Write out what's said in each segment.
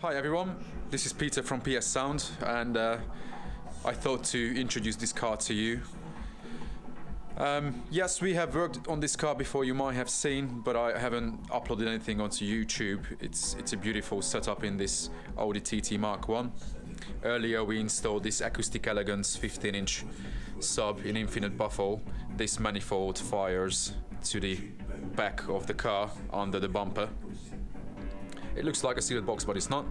Hi everyone, this is Peter from PS Sound and uh, I thought to introduce this car to you. Um, yes, we have worked on this car before you might have seen, but I haven't uploaded anything onto YouTube. It's, it's a beautiful setup in this Audi TT Mark 1. Earlier we installed this Acoustic Elegance 15 inch sub in infinite baffle. This manifold fires to the back of the car under the bumper. It looks like a sealed box, but it's not.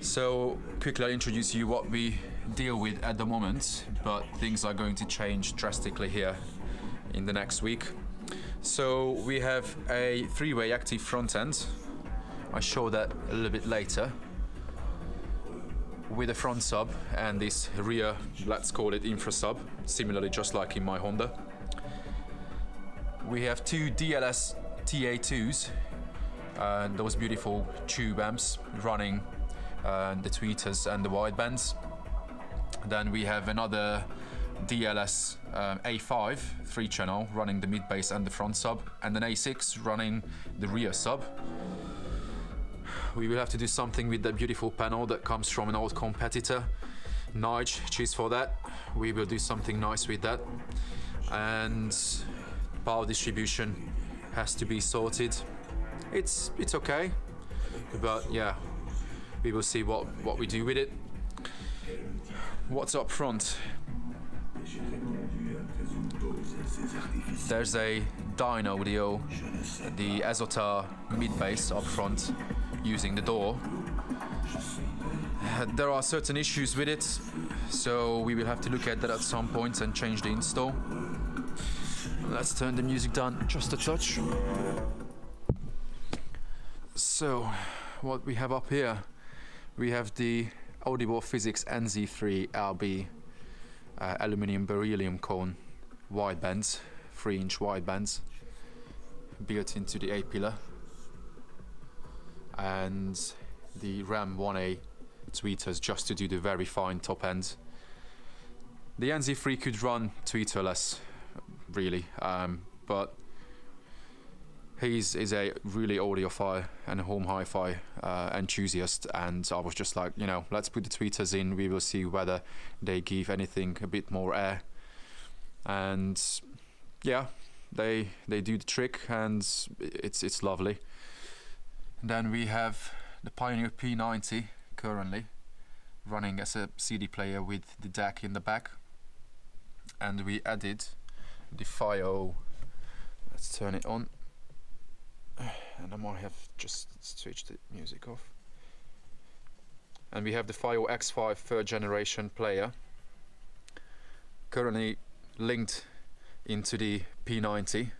So quickly I'll introduce you what we deal with at the moment, but things are going to change drastically here in the next week. So we have a three-way active front end. I show that a little bit later. With a front sub and this rear, let's call it infra sub, similarly just like in my Honda. We have two DLS TA2s those beautiful tube amps running uh, the tweeters and the widebands. Then we have another DLS um, A5 three channel running the mid bass and the front sub, and an A6 running the rear sub. We will have to do something with that beautiful panel that comes from an old competitor. Nige, cheers for that. We will do something nice with that. And power distribution has to be sorted. It's it's okay, but yeah, we will see what what we do with it. What's up front? There's a Dynaudio, the Esotar mid bass up front, using the door. There are certain issues with it, so we will have to look at that at some point and change the install. Let's turn the music down just a touch. So, what we have up here, we have the Audible Physics NZ3 LB uh, aluminium beryllium cone widebands, 3 inch widebands, built into the A pillar, and the Ram 1A tweeters just to do the very fine top end. The NZ3 could run tweeterless, really, um, but he's is a really audiophile and home hi-fi uh, enthusiast. And I was just like you know let's put the tweeters in. We will see whether they give anything a bit more air. And yeah they they do the trick and it's it's lovely. Then we have the Pioneer P90 currently running as a CD player with the DAC in the back. And we added the FiiO let's turn it on and I might have just switched the music off. And we have the FiiO X5 third generation player currently linked into the P90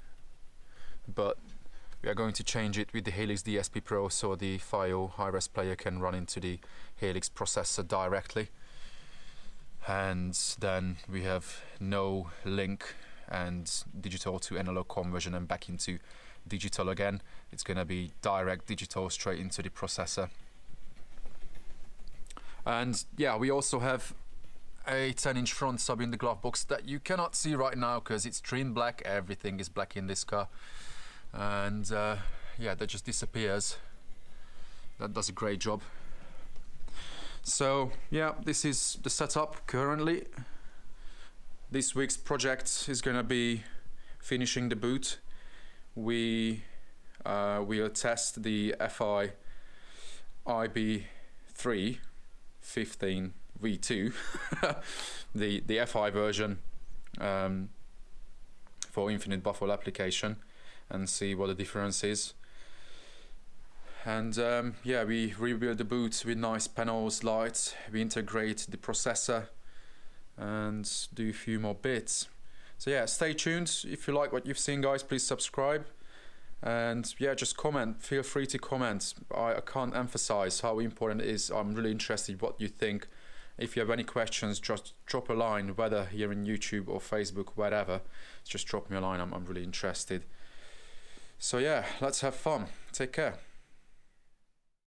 but we are going to change it with the Helix DSP Pro so the FiiO high-res player can run into the Helix processor directly and then we have no link and digital to analog conversion and back into digital again. It's going to be direct digital straight into the processor. And yeah, we also have a 10 inch front sub in the glove box that you cannot see right now because it's trimmed black. Everything is black in this car. And uh, yeah, that just disappears. That does a great job. So yeah, this is the setup currently. This week's project is going to be finishing the boot. We uh, will test the FI IB3 15 V2 the the FI version um, for infinite baffle application and see what the difference is. And um, yeah we rebuild the boot with nice panels lights. We integrate the processor and do a few more bits so yeah, stay tuned. If you like what you've seen, guys, please subscribe. And yeah, just comment. Feel free to comment. I, I can't emphasize how important it is. I'm really interested what you think. If you have any questions, just drop a line, whether here in YouTube or Facebook, whatever. Just drop me a line. I'm, I'm really interested. So yeah, let's have fun. Take care.